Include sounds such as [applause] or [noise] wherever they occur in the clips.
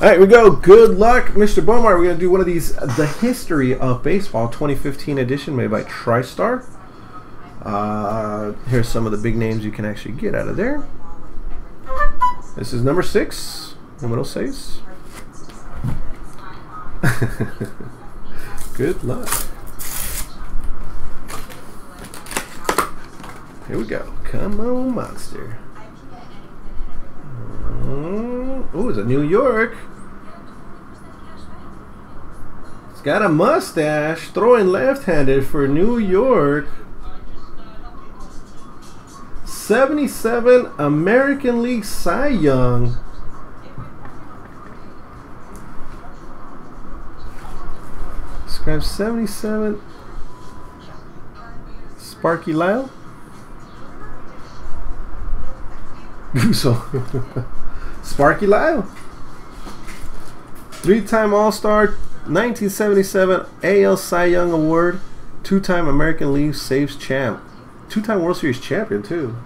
All right, we go. Good luck, Mr. Bomar. We're going to do one of these, the History of Baseball 2015 edition made by TriStar. Uh, here's some of the big names you can actually get out of there. This is number six, número seis. [laughs] Good luck. Here we go. Come on, monster. Oh, it's a New York. It's got a mustache, throwing left-handed for New York. 77 American League Cy Young. Describe 77 Sparky Lyle. [laughs] so [laughs] Sparky Lyle. Three-time All-Star, 1977 AL Cy Young Award, two-time American League Saves champ, two-time World Series champion too.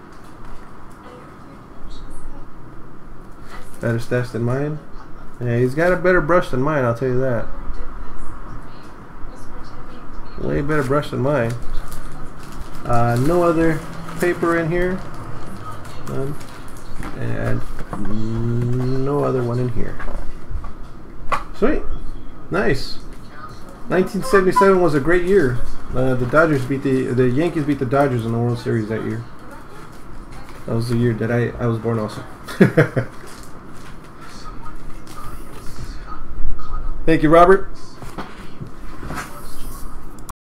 Better stats than mine. Yeah, he's got a better brush than mine. I'll tell you that. Way better brush than mine. Uh, no other paper in here. None. And no other one in here. Sweet. Nice. 1977 was a great year. Uh, the Dodgers beat the the Yankees beat the Dodgers in the World Series that year. That was the year that I I was born also. [laughs] Thank you, Robert.